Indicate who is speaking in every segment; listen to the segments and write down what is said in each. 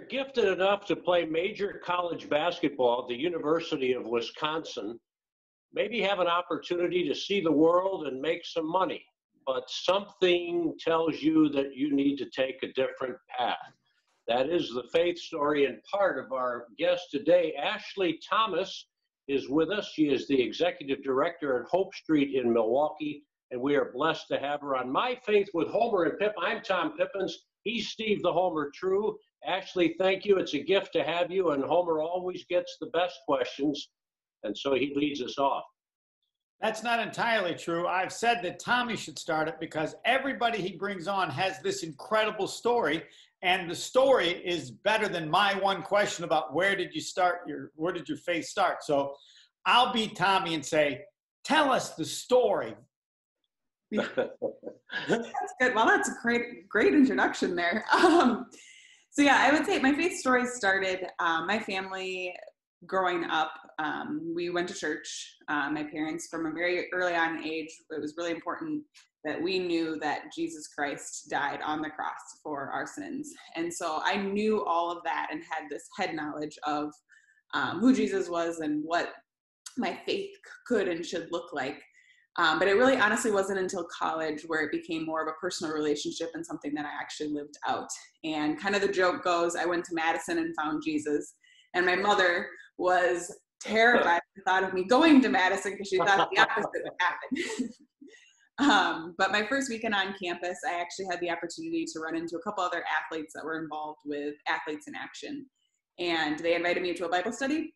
Speaker 1: you're gifted enough to play major college basketball at the University of Wisconsin, maybe have an opportunity to see the world and make some money, but something tells you that you need to take a different path. That is the faith story and part of our guest today. Ashley Thomas is with us. She is the executive director at Hope Street in Milwaukee, and we are blessed to have her on My Faith with Homer and Pip. I'm Tom Pippins. He's Steve the Homer True. Ashley, thank you. It's a gift to have you, and Homer always gets the best questions, and so he leads us off.
Speaker 2: That's not entirely true. I've said that Tommy should start it because everybody he brings on has this incredible story, and the story is better than my one question about where did you start your where did your faith start. So I'll be Tommy and say, tell us the story.
Speaker 3: that's good. Well, that's a great great introduction there. Um, so yeah, I would say my faith story started. Um, my family growing up, um, we went to church. Uh, my parents, from a very early on age, it was really important that we knew that Jesus Christ died on the cross for our sins. And so I knew all of that and had this head knowledge of um, who Jesus was and what my faith could and should look like. Um, but it really honestly wasn't until college where it became more of a personal relationship and something that I actually lived out. And kind of the joke goes I went to Madison and found Jesus. And my mother was terrified the thought of me going to Madison because she thought the opposite would happen. um, but my first weekend on campus, I actually had the opportunity to run into a couple other athletes that were involved with Athletes in Action. And they invited me to a Bible study.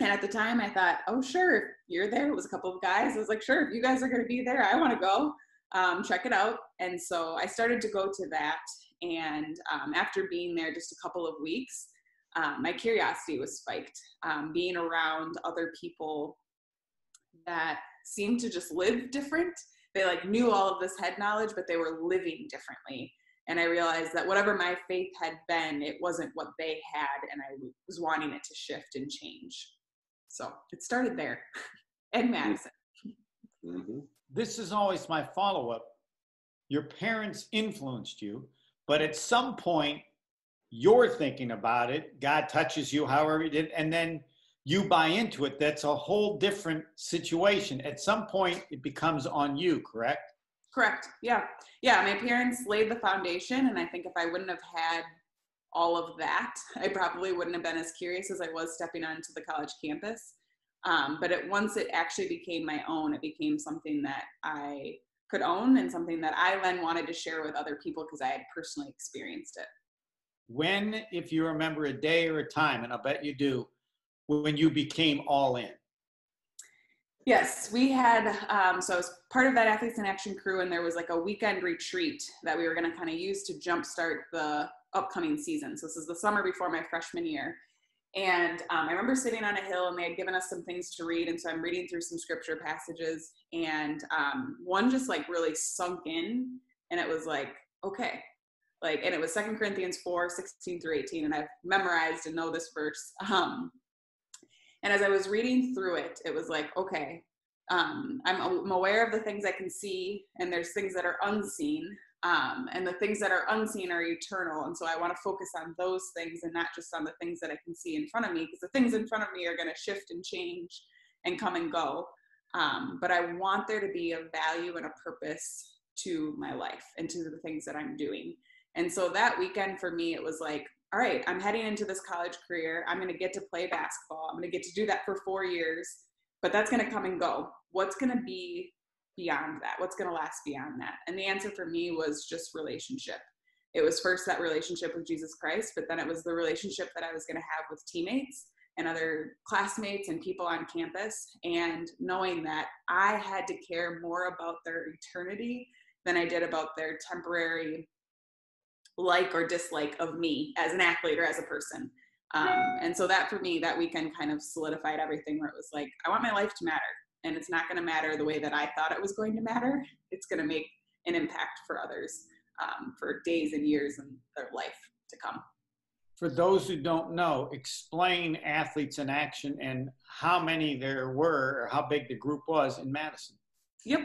Speaker 3: And at the time, I thought, oh, sure, if you're there. It was a couple of guys. I was like, sure, if you guys are going to be there, I want to go. Um, check it out. And so I started to go to that. And um, after being there just a couple of weeks, um, my curiosity was spiked. Um, being around other people that seemed to just live different. They like knew all of this head knowledge, but they were living differently. And I realized that whatever my faith had been, it wasn't what they had, and I was wanting it to shift and change. So it started there, and Madison.
Speaker 2: Mm-hmm. This is always my follow up. Your parents influenced you, but at some point you're thinking about it, God touches you, however he did, and then you buy into it. That's a whole different situation. At some point, it becomes on you, correct?
Speaker 3: Correct. Yeah. Yeah. My parents laid the foundation, and I think if I wouldn't have had all of that, I probably wouldn't have been as curious as I was stepping onto the college campus. Um, but it, once it actually became my own, it became something that I could own and something that I then wanted to share with other people because I had personally experienced it
Speaker 2: when, if you remember a day or a time, and I bet you do, when you became all in?
Speaker 3: Yes, we had, um, so I was part of that Athletes in Action crew, and there was like a weekend retreat that we were going to kind of use to jumpstart the upcoming season. So this is the summer before my freshman year. And um, I remember sitting on a hill and they had given us some things to read. And so I'm reading through some scripture passages, and um, one just like really sunk in. And it was like, okay, like and it was second corinthians 4 16 through 18 and i've memorized and know this verse um and as i was reading through it it was like okay um i'm, I'm aware of the things i can see and there's things that are unseen um, and the things that are unseen are eternal and so i want to focus on those things and not just on the things that i can see in front of me because the things in front of me are going to shift and change and come and go um, but i want there to be a value and a purpose to my life and to the things that i'm doing and so that weekend for me, it was like, all right, I'm heading into this college career. I'm going to get to play basketball. I'm going to get to do that for four years, but that's going to come and go. What's going to be beyond that? What's going to last beyond that? And the answer for me was just relationship. It was first that relationship with Jesus Christ, but then it was the relationship that I was going to have with teammates and other classmates and people on campus. And knowing that I had to care more about their eternity than I did about their temporary like or dislike of me as an athlete or as a person. Um, and so that for me, that weekend kind of solidified everything where it was like, I want my life to matter. And it's not going to matter the way that I thought it was going to matter. It's going to make an impact for others um, for days and years in their life to come.
Speaker 2: For those who don't know, explain Athletes in Action and how many there were or how big the group was in Madison.
Speaker 3: Yep.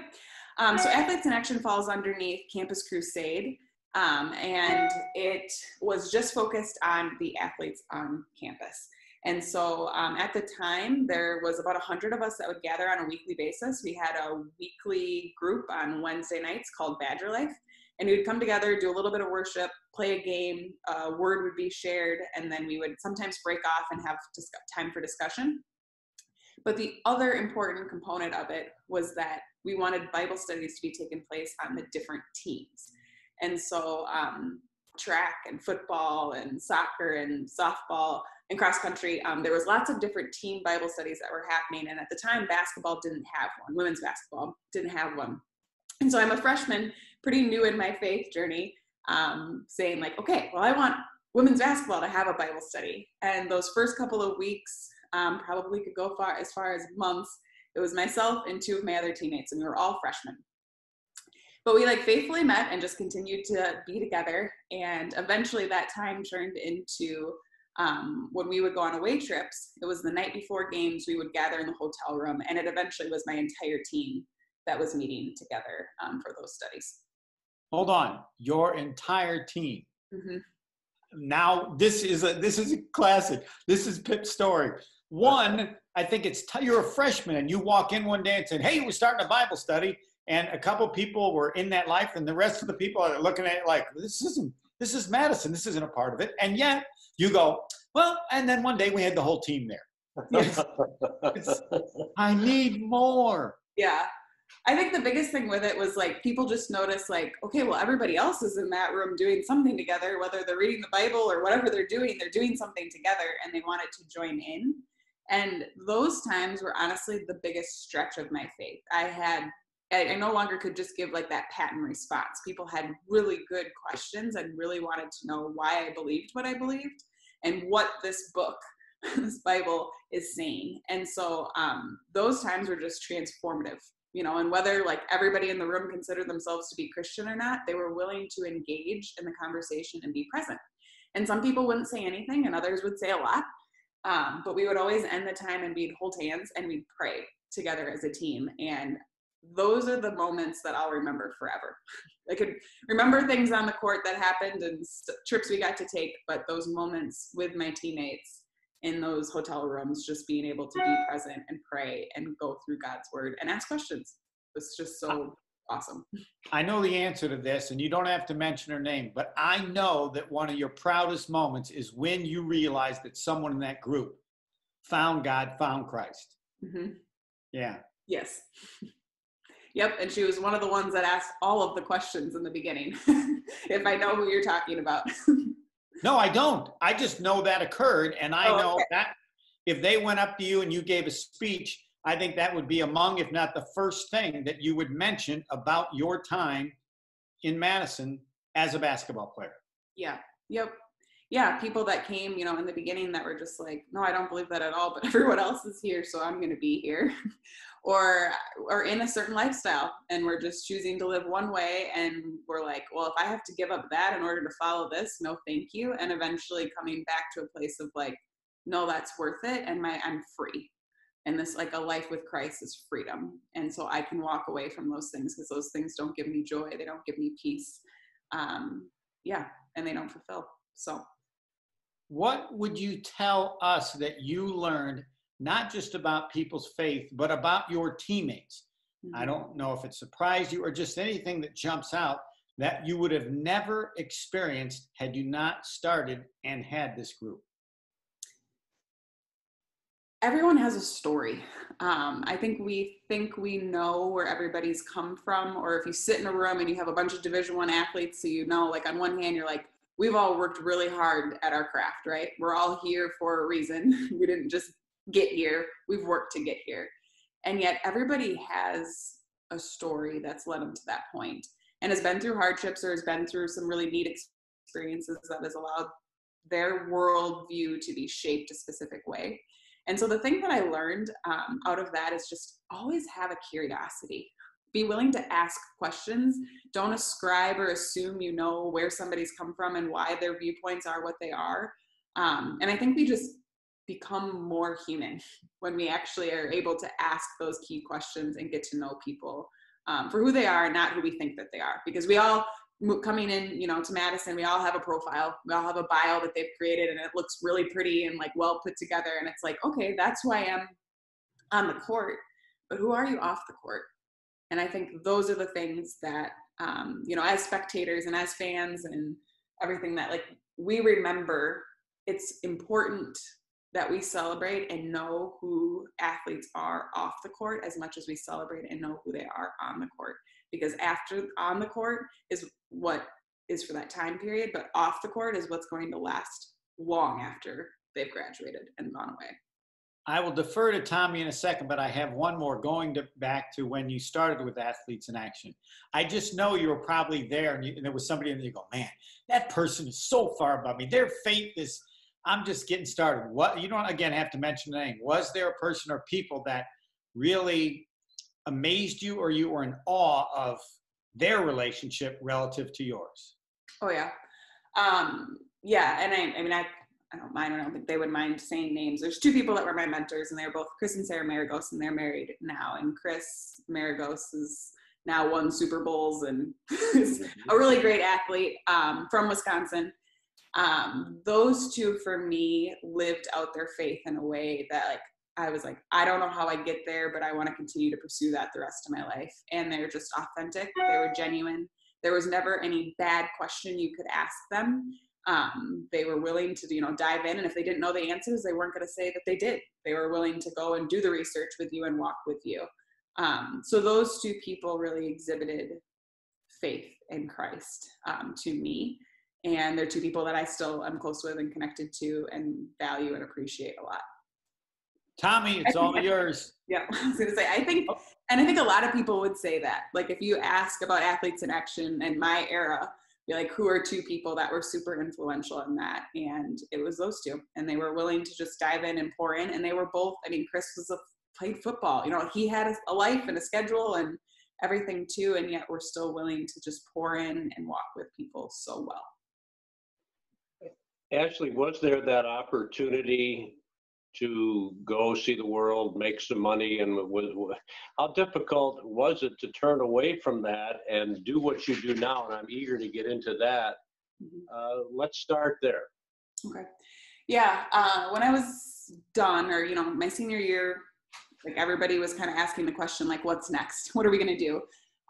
Speaker 3: Um, so Athletes in Action falls underneath Campus Crusade. Um, and it was just focused on the athletes on campus. And so um, at the time, there was about 100 of us that would gather on a weekly basis. We had a weekly group on Wednesday nights called Badger Life. And we would come together, do a little bit of worship, play a game, a word would be shared, and then we would sometimes break off and have time for discussion. But the other important component of it was that we wanted Bible studies to be taking place on the different teams. And so um, track and football and soccer and softball and cross country, um, there was lots of different team Bible studies that were happening. And at the time, basketball didn't have one. Women's basketball didn't have one. And so I'm a freshman, pretty new in my faith journey, um, saying like, okay, well, I want women's basketball to have a Bible study. And those first couple of weeks um, probably could go far as far as months. It was myself and two of my other teammates, and we were all freshmen but we like faithfully met and just continued to be together and eventually that time turned into um, when we would go on away trips it was the night before games we would gather in the hotel room and it eventually was my entire team that was meeting together um, for those studies.
Speaker 2: Hold on your entire team. Mm-hmm. now this is a this is a classic. This is pip's story. One i think it's t- you're a freshman and you walk in one day and said hey we're starting a bible study and a couple people were in that life and the rest of the people are looking at it like this isn't this is madison. This isn't a part of it. And yet you go well and then one day we had the whole team there. Yes. i need more.
Speaker 3: Yeah. I think the biggest thing with it was like people just notice like okay well everybody else is in that room doing something together whether they're reading the bible or whatever they're doing they're doing something together and they wanted to join in. And those times were honestly the biggest stretch of my faith. I had I, I no longer could just give like that patent response. People had really good questions and really wanted to know why I believed what I believed and what this book, this Bible, is saying. And so um, those times were just transformative, you know, and whether like everybody in the room considered themselves to be Christian or not, they were willing to engage in the conversation and be present. And some people wouldn't say anything, and others would say a lot. Um, but we would always end the time and we'd hold hands and we'd pray together as a team. And those are the moments that I'll remember forever. I could remember things on the court that happened and trips we got to take, but those moments with my teammates in those hotel rooms, just being able to be present and pray and go through God's word and ask questions was just so awesome.
Speaker 2: I know the answer to this, and you don't have to mention her name, but I know that one of your proudest moments is when you realized that someone in that group found God, found Christ. Mm-hmm. Yeah.
Speaker 3: Yes. Yep, and she was one of the ones that asked all of the questions in the beginning. if I know who you're talking about.
Speaker 2: no, I don't. I just know that occurred, and I oh, know okay. that if they went up to you and you gave a speech, I think that would be among, if not the first thing that you would mention about your time in Madison as a basketball player.
Speaker 3: Yeah. Yep. Yeah, people that came, you know, in the beginning that were just like, no, I don't believe that at all, but everyone else is here, so I'm going to be here. Or or in a certain lifestyle and we're just choosing to live one way and we're like well if i have to give up that in order to follow this no thank you and eventually coming back to a place of like no that's worth it and my i'm free. And this like a life with christ is freedom and so i can walk away from those things because those things don't give me joy they don't give me peace um yeah and they don't fulfill so
Speaker 2: what would you tell us that you learned not just about people's faith, but about your teammates. Mm-hmm. I don't know if it surprised you or just anything that jumps out that you would have never experienced had you not started and had this group.
Speaker 3: Everyone has a story. Um, I think we think we know where everybody's come from, or if you sit in a room and you have a bunch of Division One athletes, so you know, like on one hand, you're like, we've all worked really hard at our craft, right? We're all here for a reason. we didn't just get here. We've worked to get here. And yet everybody has a story that's led them to that point and has been through hardships or has been through some really neat experiences that has allowed their worldview to be shaped a specific way. And so the thing that I learned um, out of that is just always have a curiosity. Be willing to ask questions. Don't ascribe or assume you know where somebody's come from and why their viewpoints are what they are. Um, and I think we just become more human when we actually are able to ask those key questions and get to know people um, for who they are not who we think that they are because we all coming in, you know, to Madison, we all have a profile. We all have a bio that they've created and it looks really pretty and like well put together. And it's like, okay, that's who I am on the court, but who are you off the court? And I think those are the things that, um, you know, as spectators and as fans and everything that like we remember, it's important that we celebrate and know who athletes are off the court as much as we celebrate and know who they are on the court. Because after on the court is what is for that time period but off the court is what's going to last long after they've graduated and gone away
Speaker 2: i will defer to tommy in a second but i have one more going to back to when you started with athletes in action i just know you were probably there and, you, and there was somebody and you go man that person is so far above me their faith is i'm just getting started what you don't again have to mention the name was there a person or people that really amazed you or you were in awe of their relationship relative to yours?
Speaker 3: Oh yeah. Um, yeah. And I, I mean, I, I don't mind. I don't think they would mind saying names. There's two people that were my mentors and they're both Chris and Sarah Maragos and they're married now. And Chris Maragos is now won Super Bowls and is a really great athlete um, from Wisconsin. Um, those two for me lived out their faith in a way that like I was like, I don't know how I get there, but I want to continue to pursue that the rest of my life. And they're just authentic. They were genuine. There was never any bad question you could ask them. Um, they were willing to, you know, dive in. And if they didn't know the answers, they weren't going to say that they did. They were willing to go and do the research with you and walk with you. Um, so those two people really exhibited faith in Christ um, to me. And they're two people that I still am close with and connected to and value and appreciate a lot.
Speaker 2: Tommy, it's all yours.
Speaker 3: Yeah, I was gonna say, I think, and I think a lot of people would say that. Like, if you ask about athletes in action in my era, like, who are two people that were super influential in that? And it was those two, and they were willing to just dive in and pour in. And they were both. I mean, Chris was a played football. You know, he had a life and a schedule and everything too, and yet we're still willing to just pour in and walk with people so well.
Speaker 1: Ashley, was there that opportunity to go see the world, make some money, and was, how difficult was it to turn away from that and do what you do now? And I'm eager to get into that. Mm-hmm. Uh, let's start there.
Speaker 3: Okay. Yeah. Uh, when I was done, or you know, my senior year, like everybody was kind of asking the question, like, what's next? What are we going to do?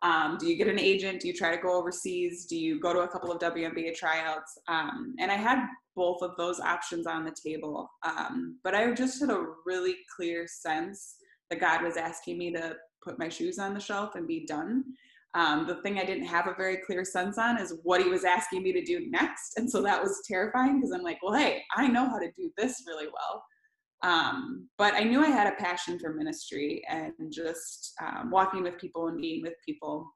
Speaker 3: Um, do you get an agent? Do you try to go overseas? Do you go to a couple of WNBA tryouts? Um, and I had both of those options on the table. Um, but I just had a really clear sense that God was asking me to put my shoes on the shelf and be done. Um, the thing I didn't have a very clear sense on is what he was asking me to do next. And so that was terrifying because I'm like, well, hey, I know how to do this really well. Um, but I knew I had a passion for ministry and just um, walking with people and being with people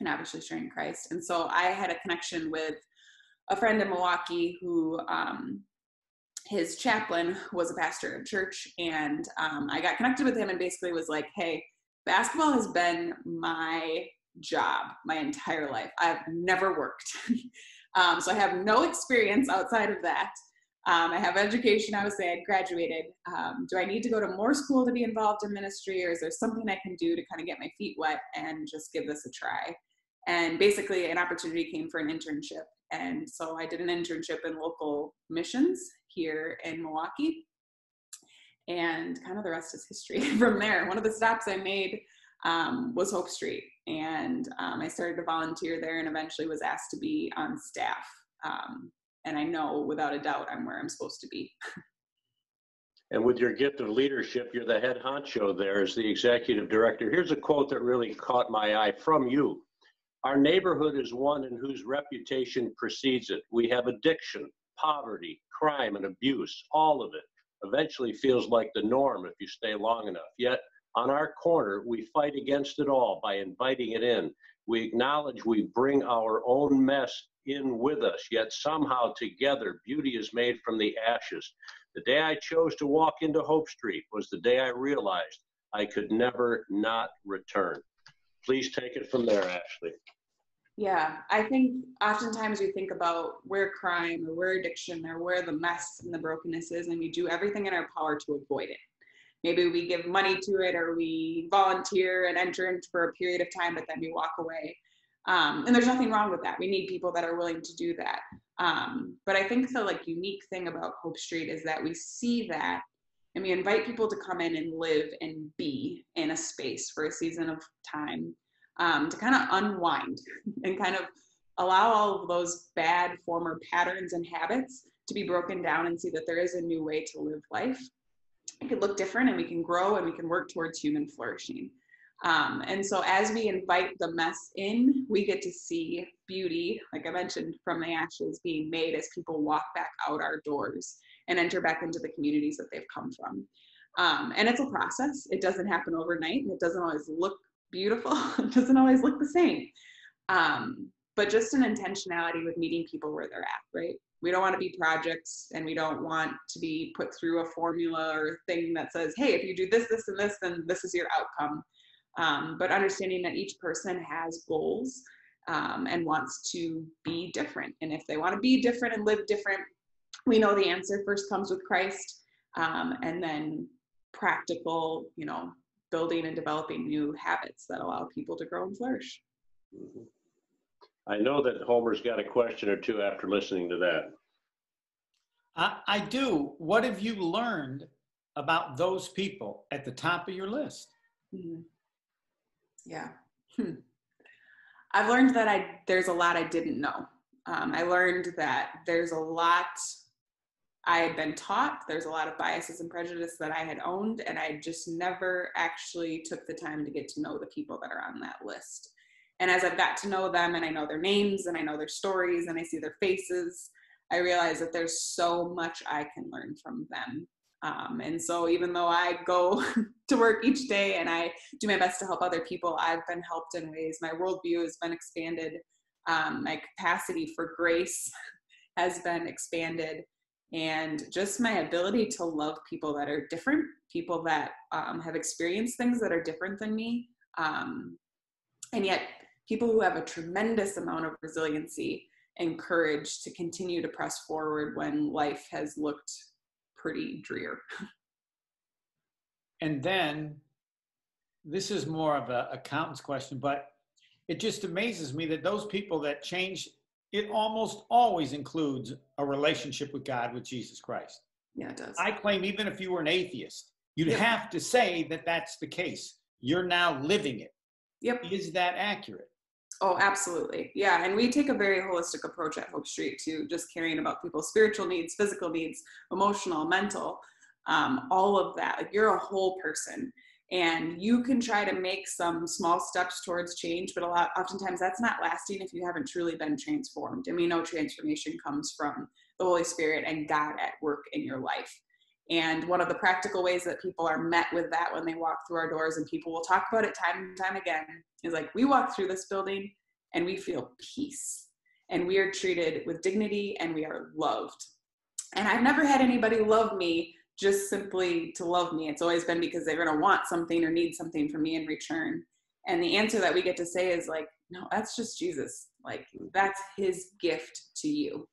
Speaker 3: and obviously sharing Christ. And so I had a connection with a friend in Milwaukee who um, his chaplain was a pastor at church, and um, I got connected with him and basically was like, "Hey, basketball has been my job my entire life. I've never worked, um, so I have no experience outside of that." Um, I have education. I would say I graduated. Um, do I need to go to more school to be involved in ministry, or is there something I can do to kind of get my feet wet and just give this a try? And basically, an opportunity came for an internship and so I did an internship in local missions here in Milwaukee. And kind of the rest is history from there. One of the stops I made um, was Hope Street. And um, I started to volunteer there and eventually was asked to be on staff. Um, and I know without a doubt I'm where I'm supposed to be.
Speaker 1: and with your gift of leadership, you're the head honcho there as the executive director. Here's a quote that really caught my eye from you. Our neighborhood is one in whose reputation precedes it. We have addiction, poverty, crime, and abuse. All of it eventually feels like the norm if you stay long enough. Yet, on our corner, we fight against it all by inviting it in. We acknowledge we bring our own mess in with us, yet somehow together beauty is made from the ashes. The day I chose to walk into Hope Street was the day I realized I could never not return. Please take it from there, Ashley.
Speaker 3: Yeah, I think oftentimes we think about where crime or where addiction or where the mess and the brokenness is, and we do everything in our power to avoid it. Maybe we give money to it or we volunteer and enter into for a period of time, but then we walk away. Um, and there's nothing wrong with that. We need people that are willing to do that. Um, but I think the like unique thing about Hope Street is that we see that and we invite people to come in and live and be in a space for a season of time um, to kind of unwind and kind of allow all of those bad former patterns and habits to be broken down and see that there is a new way to live life. It could look different and we can grow and we can work towards human flourishing. Um, and so as we invite the mess in, we get to see beauty, like I mentioned, from the ashes being made as people walk back out our doors and enter back into the communities that they've come from. Um, and it's a process. It doesn't happen overnight and it doesn't always look beautiful. it doesn't always look the same. Um, but just an intentionality with meeting people where they're at, right? We don't want to be projects and we don't want to be put through a formula or thing that says, hey, if you do this, this, and this, then this is your outcome. Um, but understanding that each person has goals um, and wants to be different. And if they want to be different and live different, we know the answer first comes with Christ um, and then practical, you know, building and developing new habits that allow people to grow and flourish. Mm-hmm.
Speaker 1: I know that Homer's got a question or two after listening to that.
Speaker 2: I, I do. What have you learned about those people at the top of your list? Mm-hmm.
Speaker 3: Yeah. Hmm. I've learned that I there's a lot I didn't know. Um, I learned that there's a lot I had been taught. There's a lot of biases and prejudice that I had owned, and I just never actually took the time to get to know the people that are on that list. And as I've got to know them and I know their names and I know their stories and I see their faces, I realize that there's so much I can learn from them. Um, and so even though I go to work each day and I do my best to help other people, I've been helped in ways. My worldview has been expanded. Um, my capacity for grace has been expanded. And just my ability to love people that are different, people that um, have experienced things that are different than me, um, and yet people who have a tremendous amount of resiliency and courage to continue to press forward when life has looked pretty drear.
Speaker 2: And then this is more of an accountant's question, but it just amazes me that those people that change, it almost always includes a relationship with God, with Jesus Christ.
Speaker 3: Yeah, it does.
Speaker 2: I claim even if you were an atheist, you'd yep. have to say that that's the case. You're now living it.
Speaker 3: Yep.
Speaker 2: Is that accurate?
Speaker 3: Oh, absolutely. Yeah. And we take a very holistic approach at Hope Street to just caring about people's spiritual needs, physical needs, emotional, mental, um, all of that. Like you're a whole person and you can try to make some small steps towards change, but a lot, oftentimes that's not lasting if you haven't truly been transformed. And we know transformation comes from the Holy Spirit and God at work in your life. And one of the practical ways that people are met with that when they walk through our doors, and people will talk about it time and time again, is like, we walk through this building and we feel peace. And we are treated with dignity and we are loved. And I've never had anybody love me just simply to love me. It's always been because they're going to want something or need something from me in return. And the answer that we get to say is like, no, that's just Jesus. Like, that's his gift to you,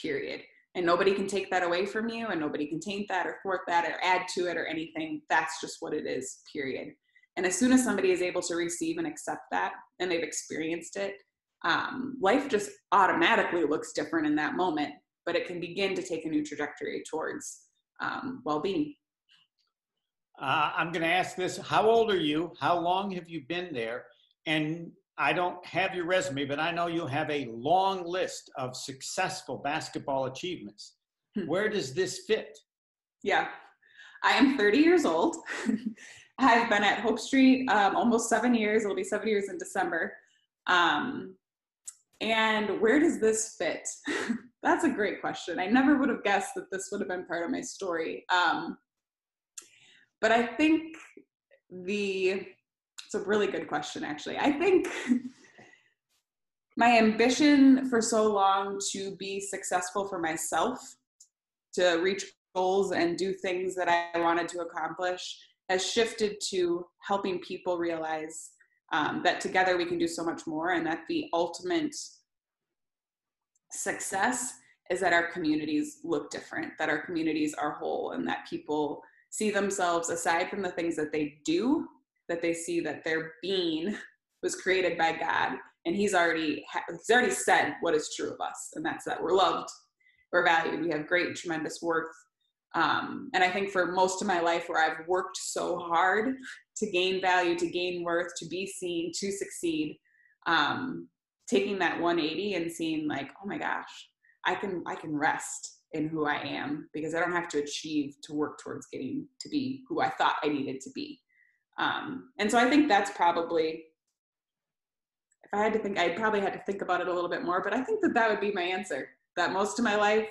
Speaker 3: period and nobody can take that away from you and nobody can taint that or thwart that or add to it or anything that's just what it is period and as soon as somebody is able to receive and accept that and they've experienced it um, life just automatically looks different in that moment but it can begin to take a new trajectory towards um, well-being
Speaker 2: uh, i'm going to ask this how old are you how long have you been there and I don't have your resume, but I know you have a long list of successful basketball achievements. Hmm. Where does this fit?
Speaker 3: Yeah, I am 30 years old. I've been at Hope Street um, almost seven years. It'll be seven years in December. Um, and where does this fit? That's a great question. I never would have guessed that this would have been part of my story. Um, but I think the it's a really good question, actually. I think my ambition for so long to be successful for myself, to reach goals and do things that I wanted to accomplish, has shifted to helping people realize um, that together we can do so much more, and that the ultimate success is that our communities look different, that our communities are whole, and that people see themselves aside from the things that they do that they see that their being was created by God and he's already he's already said what is true of us, and that's that we're loved, we're valued, we have great, tremendous worth. Um, and I think for most of my life, where I've worked so hard to gain value, to gain worth, to be seen, to succeed, um, taking that 180 and seeing like, oh my gosh, I can I can rest in who I am because I don't have to achieve to work towards getting to be who I thought I needed to be. Um, and so I think that's probably if I had to think, I'd probably had to think about it a little bit more. But I think that that would be my answer. That most of my life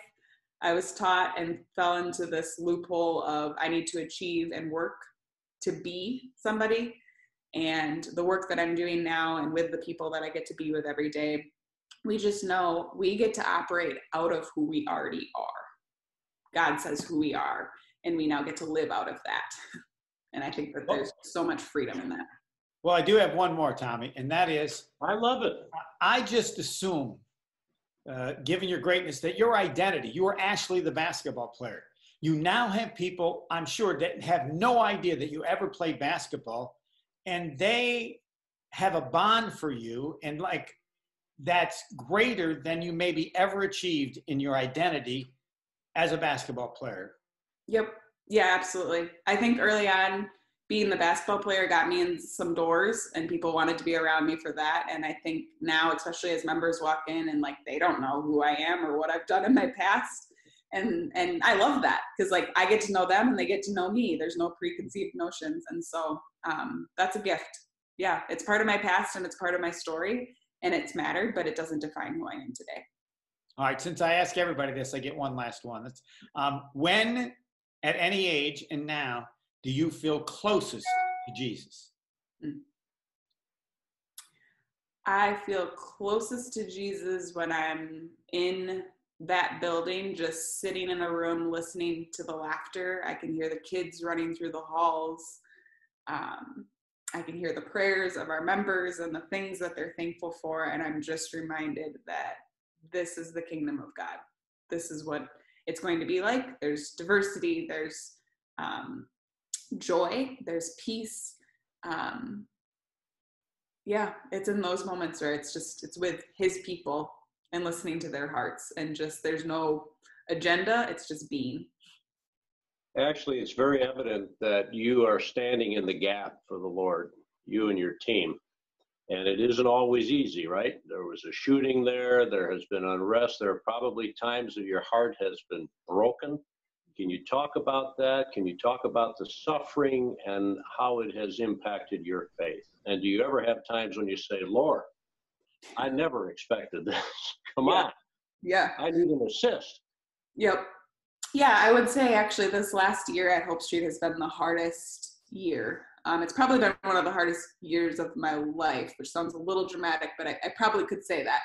Speaker 3: I was taught and fell into this loophole of I need to achieve and work to be somebody. And the work that I'm doing now and with the people that I get to be with every day, we just know we get to operate out of who we already are. God says who we are, and we now get to live out of that. And I think that there's so much freedom in that.
Speaker 2: Well, I do have one more, Tommy, and that is
Speaker 1: I love it.
Speaker 2: I just assume, uh, given your greatness, that your identity, you are Ashley the basketball player. You now have people, I'm sure, that have no idea that you ever played basketball, and they have a bond for you, and like that's greater than you maybe ever achieved in your identity as a basketball player.
Speaker 3: Yep. Yeah, absolutely. I think early on, being the basketball player got me in some doors and people wanted to be around me for that. And I think now, especially as members walk in and like they don't know who I am or what I've done in my past. And and I love that because like I get to know them and they get to know me. There's no preconceived notions. And so um, that's a gift. Yeah, it's part of my past and it's part of my story and it's mattered, but it doesn't define who I am today.
Speaker 2: All right, since I ask everybody this, I get one last one. That's, um, when, at any age and now, do you feel closest to Jesus? Hmm.
Speaker 3: I feel closest to Jesus when I'm in that building, just sitting in a room listening to the laughter. I can hear the kids running through the halls. Um, I can hear the prayers of our members and the things that they're thankful for. And I'm just reminded that this is the kingdom of God. This is what it's going to be like. There's diversity, there's um, joy, there's peace. Um, yeah, it's in those moments where it's just, it's with his people and listening to their hearts and just, there's no agenda, it's just being.
Speaker 1: Actually, it's very evident that you are standing in the gap for the Lord, you and your team. And it isn't always easy, right? There was a shooting there, there has been unrest, there are probably times that your heart has been broken. Can you talk about that? Can you talk about the suffering and how it has impacted your faith? And do you ever have times when you say, Lord, I never expected this. Come
Speaker 3: yeah.
Speaker 1: on.
Speaker 3: Yeah.
Speaker 1: I need an assist.
Speaker 3: Yep. Yeah, I would say actually this last year at Hope Street has been the hardest year. Um, it's probably been one of the hardest years of my life, which sounds a little dramatic, but I, I probably could say that.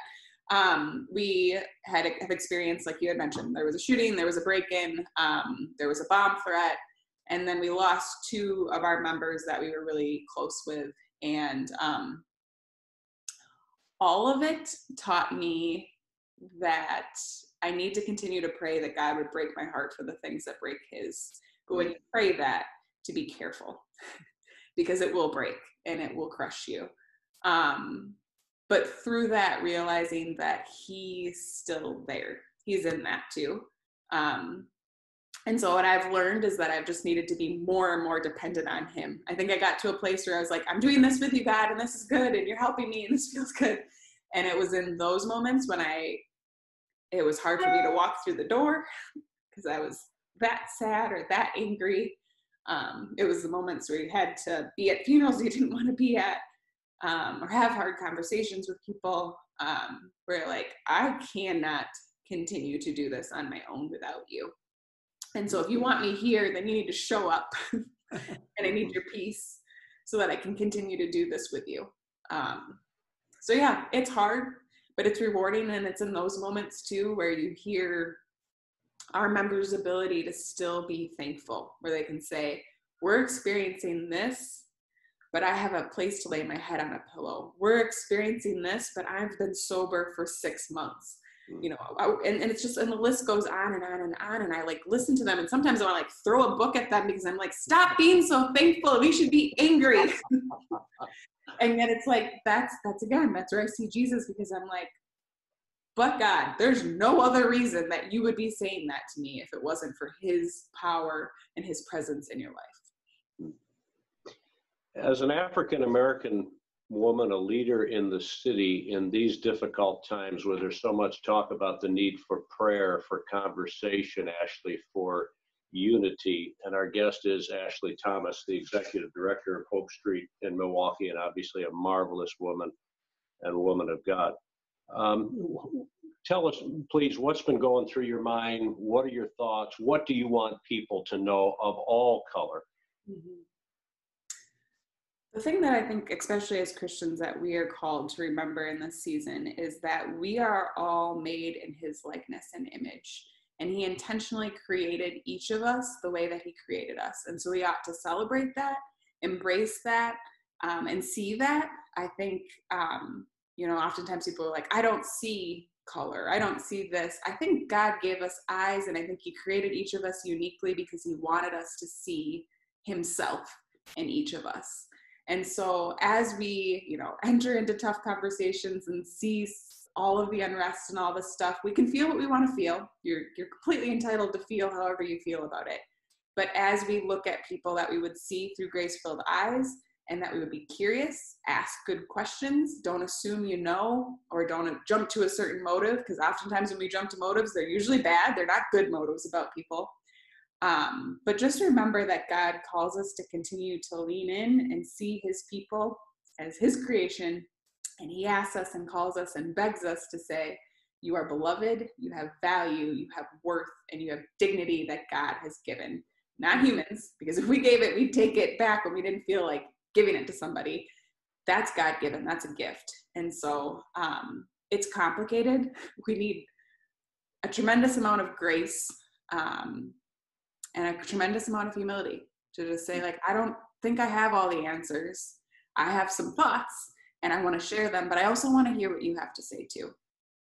Speaker 3: Um, we had have experienced, like you had mentioned, there was a shooting, there was a break-in, um, there was a bomb threat, and then we lost two of our members that we were really close with, and um, all of it taught me that I need to continue to pray that God would break my heart for the things that break His. But when you pray that, to be careful, because it will break and it will crush you. Um, but through that, realizing that He's still there, He's in that too. Um, and so what I've learned is that I've just needed to be more and more dependent on Him. I think I got to a place where I was like, I'm doing this with you, God, and this is good, and you're helping me, and this feels good. And it was in those moments when I it was hard for me to walk through the door because I was that sad or that angry. Um, it was the moments where you had to be at funerals you didn't want to be at um, or have hard conversations with people um, where like, I cannot continue to do this on my own without you. And so if you want me here, then you need to show up and I need your peace so that I can continue to do this with you. Um, so yeah, it's hard but it's rewarding and it's in those moments too where you hear our members' ability to still be thankful, where they can say, We're experiencing this, but I have a place to lay my head on a pillow. We're experiencing this, but I've been sober for six months. You know, I, and, and it's just, and the list goes on and on and on. And I like listen to them, and sometimes I like throw a book at them because I'm like, Stop being so thankful. We should be angry. and yet it's like that's that's again that's where I see Jesus because I'm like, but God, there's no other reason that you would be saying that to me if it wasn't for His power and His presence in your life.
Speaker 1: As an African American woman, a leader in the city in these difficult times where there's so much talk about the need for prayer, for conversation, Ashley, for unity. And our guest is Ashley Thomas, the executive director of Hope Street in Milwaukee, and obviously a marvelous woman and woman of God. Um, tell us, please, what's been going through your mind? What are your thoughts? What do you want people to know of all color? Mm-hmm.
Speaker 3: The thing that I think, especially as Christians, that we are called to remember in this season is that we are all made in his likeness and image. And he intentionally created each of us the way that he created us. And so we ought to celebrate that, embrace that, um, and see that. I think, um, you know, oftentimes people are like, I don't see color. I don't see this. I think God gave us eyes, and I think He created each of us uniquely because He wanted us to see Himself in each of us. And so as we, you know, enter into tough conversations and see all of the unrest and all this stuff, we can feel what we want to feel. You're you're completely entitled to feel however you feel about it. But as we look at people that we would see through grace-filled eyes and that we would be curious, ask good questions, don't assume you know or don't jump to a certain motive because oftentimes when we jump to motives, they're usually bad. They're not good motives about people. Um, but just remember that God calls us to continue to lean in and see his people as his creation. And he asks us and calls us and begs us to say, You are beloved, you have value, you have worth, and you have dignity that God has given. Not humans, because if we gave it, we'd take it back when we didn't feel like giving it to somebody. That's God given, that's a gift. And so um, it's complicated. We need a tremendous amount of grace um, and a tremendous amount of humility to just say like i don't think i have all the answers i have some thoughts and i want to share them but i also want to hear what you have to say too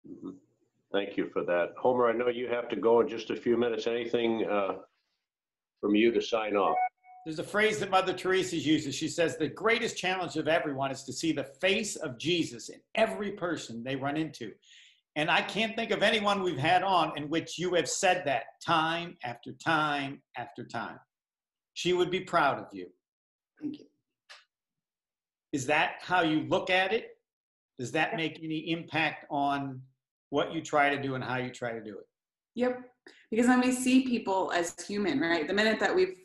Speaker 1: mm-hmm. thank you for that homer i know you have to go in just a few minutes anything uh, from you to sign off
Speaker 2: there's a phrase that Mother Teresa uses. She says, The greatest challenge of everyone is to see the face of Jesus in every person they run into. And I can't think of anyone we've had on in which you have said that time after time after time. She would be proud of you.
Speaker 3: Thank you.
Speaker 2: Is that how you look at it? Does that make any impact on what you try to do and how you try to do it?
Speaker 3: Yep. Because then we see people as human, right? The minute that we've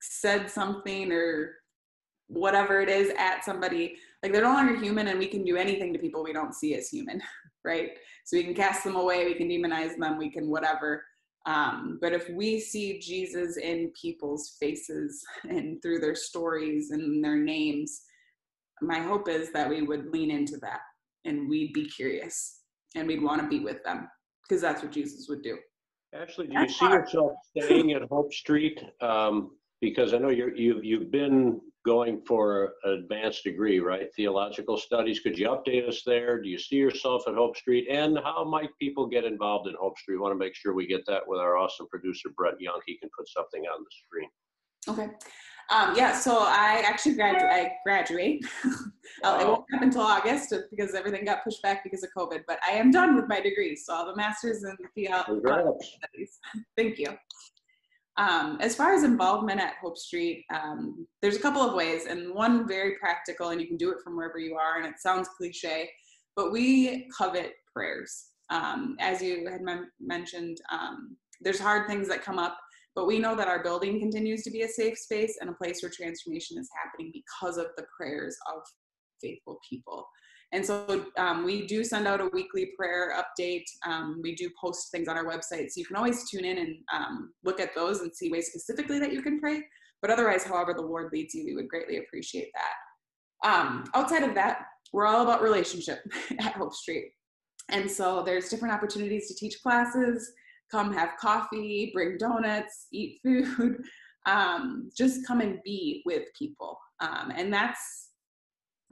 Speaker 3: said something or whatever it is at somebody, like they're no longer human and we can do anything to people we don't see as human, right? So we can cast them away, we can demonize them, we can whatever. Um, but if we see Jesus in people's faces and through their stories and their names, my hope is that we would lean into that and we'd be curious and we'd want to be with them because that's what Jesus would do.
Speaker 1: Ashley, do you see yourself staying at Hope Street? Um, because I know you're, you've, you've been going for an advanced degree, right? Theological studies. Could you update us there? Do you see yourself at Hope Street? And how might people get involved in Hope Street? We want to make sure we get that with our awesome producer, Brett Young. He can put something on the screen.
Speaker 3: Okay. Um, yeah, so I actually gradu- I graduate. wow. It won't happen until August because everything got pushed back because of COVID, but I am done with my degree. So I have a master's in theology studies. Thank you. Um, as far as involvement at Hope Street, um, there's a couple of ways, and one very practical, and you can do it from wherever you are, and it sounds cliche, but we covet prayers. Um, as you had m- mentioned, um, there's hard things that come up, but we know that our building continues to be a safe space and a place where transformation is happening because of the prayers of faithful people. And so um, we do send out a weekly prayer update. Um, we do post things on our website. So you can always tune in and um, look at those and see ways specifically that you can pray. But otherwise, however the Lord leads you, we would greatly appreciate that. Um, outside of that, we're all about relationship at Hope Street. And so there's different opportunities to teach classes, come have coffee, bring donuts, eat food, um, just come and be with people. Um, and that's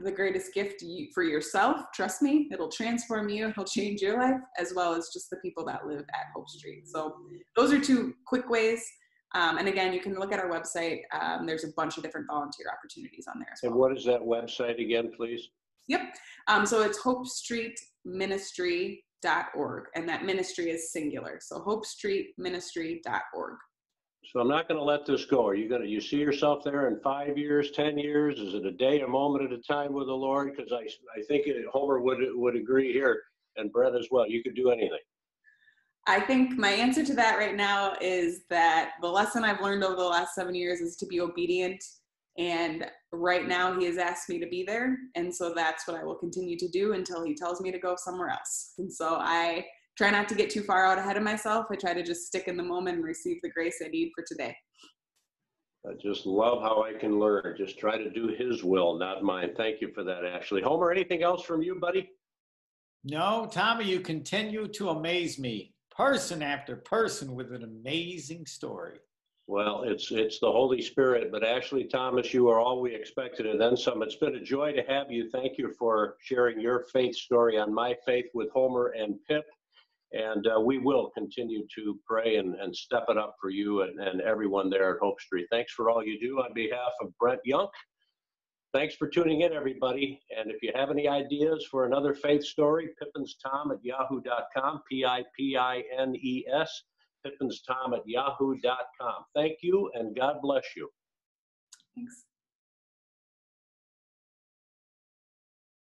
Speaker 3: the greatest gift you, for yourself. Trust me, it'll transform you, it'll change your life, as well as just the people that live at Hope Street. So, those are two quick ways. Um, and again, you can look at our website. Um, there's a bunch of different volunteer opportunities on there as well.
Speaker 1: And what is that website again, please?
Speaker 3: Yep. Um, so it's hopestreetministry.org, and that ministry is singular. So hopestreetministry.org.
Speaker 1: So I'm not going to let this go. Are you going to, you see yourself there in five years, 10 years? Is it a day, a moment at a time with the Lord? Because I, I think Homer would, would agree here and Brett as well. You could do anything.
Speaker 3: I think my answer to that right now is that the lesson I've learned over the last seven years is to be obedient. And right now, he has asked me to be there. And so that's what I will continue to do until he tells me to go somewhere else. And so I try not to get too far out ahead of myself. I try to just stick in the moment and receive the grace I need for today.
Speaker 1: I just love how I can learn. Just try to do his will, not mine. Thank you for that, Ashley. Homer, anything else from you, buddy?
Speaker 2: No, Tommy, you continue to amaze me, person after person, with an amazing story.
Speaker 1: Well, it's it's the Holy Spirit, but Ashley Thomas, you are all we expected and then some. It's been a joy to have you. Thank you for sharing your faith story on my faith with Homer and Pip. And uh, we will continue to pray and, and step it up for you and, and everyone there at Hope Street. Thanks for all you do on behalf of Brent Yunk, Thanks for tuning in, everybody. And if you have any ideas for another faith story, pippenstom at yahoo.com, P I P I N E S, pippenstom at yahoo.com. Thank you, and God bless you.
Speaker 3: Thanks.